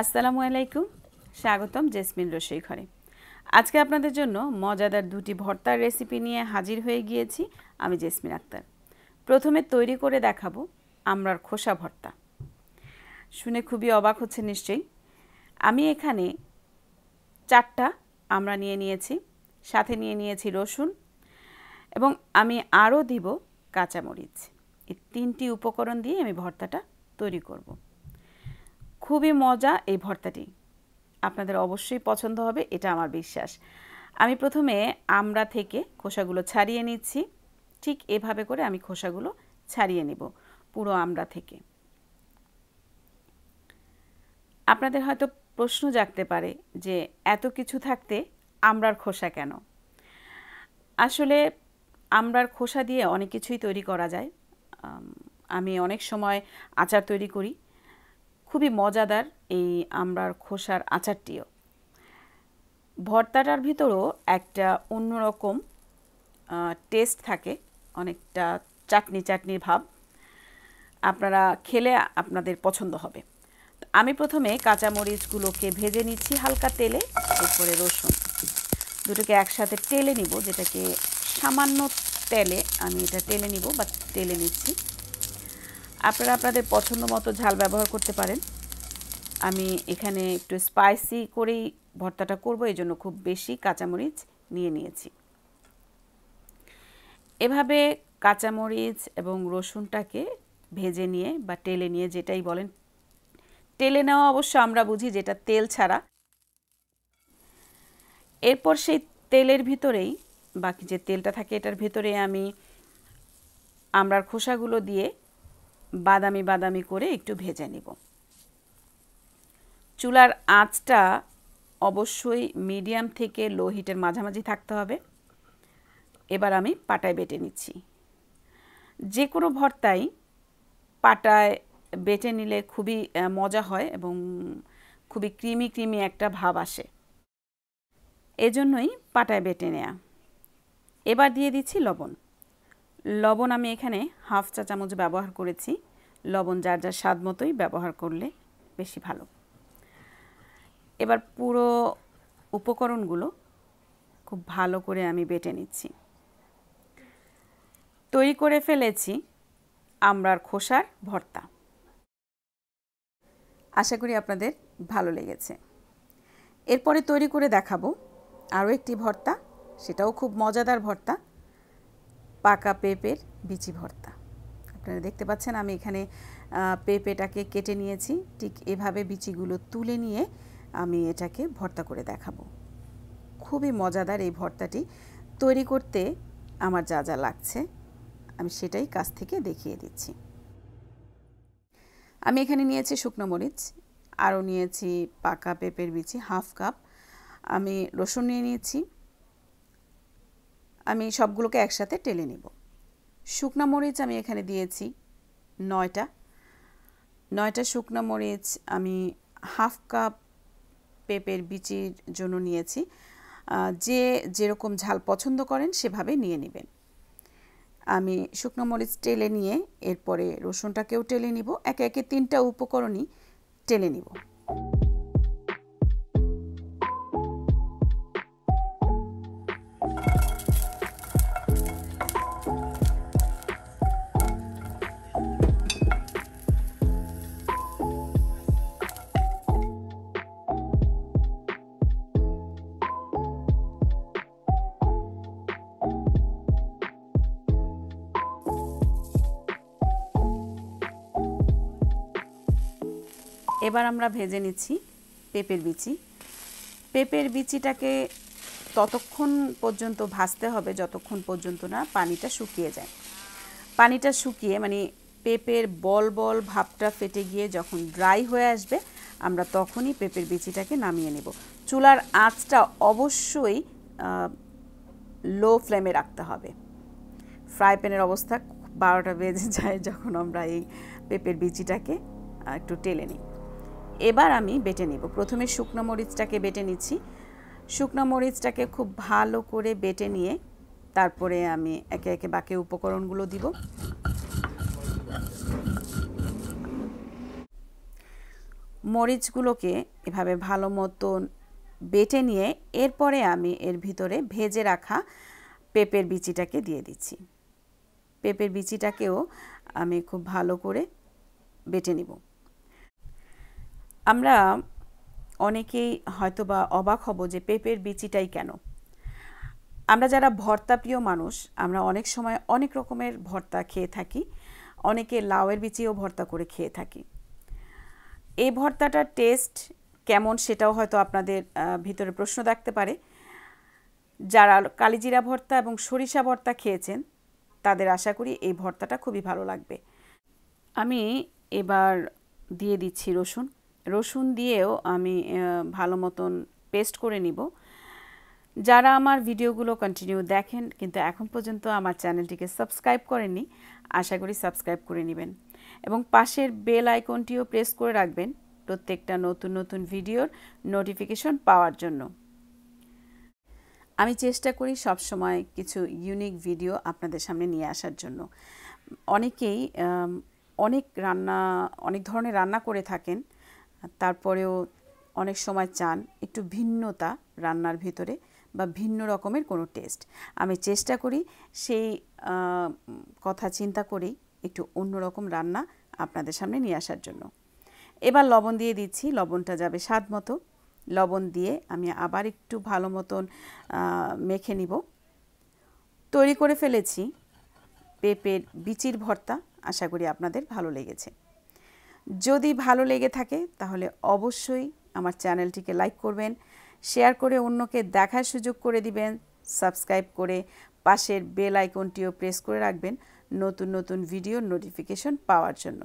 আসসালামু আলাইকুম, স্বাগতম জেসমিন রসই ঘরে। আজকে আপনাদের জন্য মজাদার দুটি ভর্তার রেসিপি নিয়ে হাজির হয়ে গিয়েছি আমি জেসমিন আক্তার। প্রথমে তৈরি করে দেখাবো আমরার খোসা ভর্তা। শুনে খুবই অবাক হচ্ছে নিশ্চয়ই। আমি এখানে চারটা আমরা নিয়ে নিয়েছি, সাথে নিয়ে নিয়েছি রসুন এবং আমি আরও দিব কাঁচামরিচ। এই তিনটি উপকরণ দিয়ে আমি ভর্তাটা তৈরি করব। খুবই মজা এই ভর্তাটি। আপনাদের অবশ্যই পছন্দ হবে, এটা আমার বিশ্বাস। আমি প্রথমে আমরা থেকে খোসাগুলো ছাড়িয়ে নিচ্ছি। ঠিক এভাবে করে আমি খোসাগুলো ছাড়িয়ে নেব পুরো আমরা থেকে। আপনাদের হয়তো প্রশ্ন জাগতে পারে যে, এত কিছু থাকতে আমরার খোসা কেন? আসলে আমরার খোসা দিয়ে অনেক কিছুই তৈরি করা যায়। আমি অনেক সময় আচার তৈরি করি। খুবই মজাদার এই আমরার খোসার আচারটিও। ভর্তাটার ভিতরেও একটা অন্যরকম টেস্ট থাকে, অনেকটা চাটনি চাটনির ভাব। আপনারা খেলে আপনাদের পছন্দ হবে। আমি প্রথমে কাঁচামরিচগুলোকে ভেজে নিচ্ছি হালকা তেলে, এরপরে রসুন। দুটোকে একসাথে টেলে নিব, যেটাকে সামান্য তেলে, আমি এটা টেলে নিব বা তেলে নিচ্ছি। আপনারা আপনাদের পছন্দ মতো ঝাল ব্যবহার করতে পারেন। আমি এখানে একটু স্পাইসি করেই ভর্তাটা করব, এই জন্য খুব বেশি কাঁচামরিচ নিয়ে নিয়েছি। এভাবে কাঁচামরিচ এবং রসুনটাকে ভেজে নিয়ে বা টেলে নিয়ে যেটাই বলেন টেলে নেওয়া অবশ্য আমরা বুঝি যেটা তেল ছাড়া। এরপর সেই তেলের ভিতরেই, বাকি যে তেলটা থাকে এটার ভিতরে আমি আমরার খোসাগুলো দিয়ে বাদামি বাদামি করে একটু ভেজে নিব। চুলার আঁচটা অবশ্যই মিডিয়াম থেকে লো হিটের মাঝামাঝি থাকতে হবে। এবার আমি পাটায় বেটে নিচ্ছি। যে কোনো ভর্তাই পাটায় বেটে নিলে খুবই মজা হয় এবং খুবই ক্রিমি ক্রিমি একটা ভাব আসে। এজন্যই পাটায় বেটে নেয়া। এবার দিয়ে দিচ্ছি লবণ। লবণ আমি এখানে হাফ চা চামচ ব্যবহার করেছি। লবণ যার যার স্বাদ মতোই ব্যবহার করলে বেশি ভালো। এবার পুরো উপকরণগুলো খুব ভালো করে আমি বেটে নিচ্ছি। তৈরি করে ফেলেছি আমরার খোসার ভর্তা। আশা করি আপনাদের ভালো লেগেছে। এরপরে তৈরি করে দেখাবো আরও একটি ভর্তা, সেটাও খুব মজাদার ভর্তা। পাকা পেঁপের বিচি ভর্তা। আপনারা দেখতে পাচ্ছেন আমি এখানে পেঁপেটাকে কেটে নিয়েছি। ঠিক এভাবে বিচিগুলো তুলে নিয়ে আমি এটাকে ভর্তা করে দেখাবো। খুবই মজাদার এই ভর্তাটি। তৈরি করতে আমার যা যা লাগছে, আমি সেটাই কাছ থেকে দেখিয়ে দিচ্ছি। আমি এখানে নিয়েছি শুকনো মরিচ, আরও নিয়েছি পাকা পেঁপের বিচি, হাফ কাপ। আমি রসুন নিয়ে নিয়েছি আমি সবগুলোকে একসাথে টেলে নেব। শুকনা মরিচ আমি এখানে দিয়েছি নয়টা। নয়টা শুকনো মরিচ আমি হাফ কাপ পেঁপের বিচির জন্য নিয়েছি। যে যেরকম ঝাল পছন্দ করেন সেভাবে নিয়ে নেবেন। আমি শুকনো মরিচ টেলে নিয়ে এরপরে রসুনটাকেও টেলে নিব। একে একে তিনটা উপকরণই টেলে নিব। এবার আমরা ভেজে নিচ্ছি পেঁপের বিচি। পেঁপের বিচিটাকে ততক্ষণ পর্যন্ত ভাজতে হবে, যতক্ষণ পর্যন্ত না পানিটা শুকিয়ে যায়। পানিটা শুকিয়ে মানে পেঁপের বল বল ভাবটা ফেটে গিয়ে যখন ড্রাই হয়ে আসবে, আমরা তখনই পেঁপের বিচিটাকে নামিয়ে নেব। চুলার আঁচটা অবশ্যই লো ফ্লেমে রাখতে হবে। ফ্রাই প্যানের অবস্থা বারোটা বেজে যায় যখন আমরা এই পেঁপের বিচিটাকে একটু টেলে নিই। এবার আমি বেটে নিব। প্রথমে শুকনো মরিচটাকে বেটে নিচ্ছি। শুকনো মরিচটাকে খুব ভালো করে বেটে নিয়ে তারপরে আমি একে একে বাকি উপকরণগুলো দিব। মরিচগুলোকে এভাবে ভালো মতন বেটে নিয়ে এরপরে আমি এর ভিতরে ভেজে রাখা পেঁপের বিচিটাকে দিয়ে দিচ্ছি। পেঁপের বিচিটাকেও আমি খুব ভালো করে বেটে নিব। আমরা অনেকেই হয়তো বা অবাক হব যে পেঁপের বিচিটাই কেন। আমরা যারা ভর্তা প্রিয় মানুষ, আমরা অনেক সময় অনেক রকমের ভর্তা খেয়ে থাকি, অনেকে লাউয়ের বিচিও ভর্তা করে খেয়ে থাকি। এই ভর্তাটার টেস্ট কেমন সেটাও হয়তো আপনাদের ভিতরে প্রশ্ন থাকতে পারে। যারা কালিজিরা ভর্তা এবং সরিষা ভর্তা খেয়েছেন, তাদের আশা করি এই ভর্তাটা খুবই ভালো লাগবে। আমি এবার দিয়ে দিচ্ছি রসুন। রসুন দিয়েও আমি ভালো মতন পেস্ট করে নিব। যারা আমার ভিডিওগুলো কন্টিনিউ দেখেন, কিন্তু এখন পর্যন্ত আমার চ্যানেলটিকে সাবস্ক্রাইব করেননি, আশা করি সাবস্ক্রাইব করে নেবেন। এবং পাশের বেল আইকনটিও প্রেস করে রাখবেন প্রত্যেকটা নতুন নতুন ভিডিওর নোটিফিকেশন পাওয়ার জন্য। আমি চেষ্টা করি সব সময় কিছু ইউনিক ভিডিও আপনাদের সামনে নিয়ে আসার জন্য। অনেকেই অনেক রান্না, অনেক ধরনের রান্না করে থাকেন তারপরেও অনেক সময় চান একটু ভিন্নতা রান্নার ভিতরে বা ভিন্ন রকমের কোনো টেস্ট। আমি চেষ্টা করি সেই কথা চিন্তা করেই একটু অন্যরকম রান্না আপনাদের সামনে নিয়ে আসার জন্য। এবার লবণ দিয়ে দিচ্ছি, লবণটা যাবে স্বাদ মতো। লবণ দিয়ে আমি আবার একটু ভালো মতন মেখে নিব। তৈরি করে ফেলেছি পেঁপের বিচির ভর্তা। আশা করি আপনাদের ভালো লেগেছে। যদি ভালো লেগে থাকে, তাহলে অবশ্যই আমার চ্যানেলটিকে লাইক করবেন, শেয়ার করে অন্যকে দেখার সুযোগ করে দিবেন, সাবস্ক্রাইব করে পাশের বেল আইকনটিও প্রেস করে রাখবেন নতুন নতুন ভিডিও নোটিফিকেশন পাওয়ার জন্য।